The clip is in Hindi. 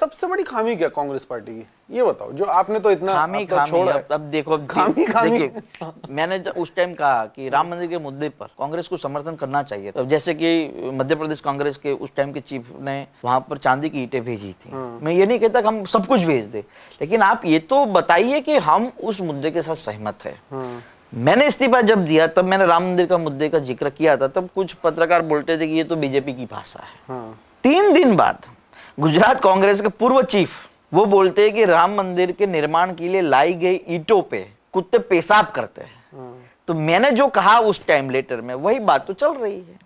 सबसे बड़ी खामी क्या कांग्रेस पार्टी की? ये बताओ जो आपने तो इतना खामी तो खामी छोड़ा अब, अब देखो अब खामी खामी। देखिए मैंने उस टाइम कहा कि राम मंदिर के मुद्दे पर कांग्रेस को समर्थन करना चाहिए अब जैसे कि मध्य प्रदेश कांग्रेस के उस टाइम के चीफ ने वहाँ पर चांदी की ईंटें भेजी थी। मैं ये नहीं कहता कि हम सब कुछ भेज दे लेकिन आप ये तो बताइए कि हम उस मुद्दे के साथ सहमत है। मैंने इस्तीफा जब दिया तब मैंने राम मंदिर का मुद्दे का ज़िक्र किया था तब कुछ पत्रकार बोलते थे कि ये तो बीजेपी की भाषा है। हाँ। तीन दिन बाद गुजरात कांग्रेस के पूर्व चीफ वो बोलते हैं कि राम मंदिर के निर्माण के लिए लाई गई ईटों पे कुत्ते पेशाब करते हैं। तो मैंने जो कहा उस टाइम लेटर में वही बात तो चल रही है।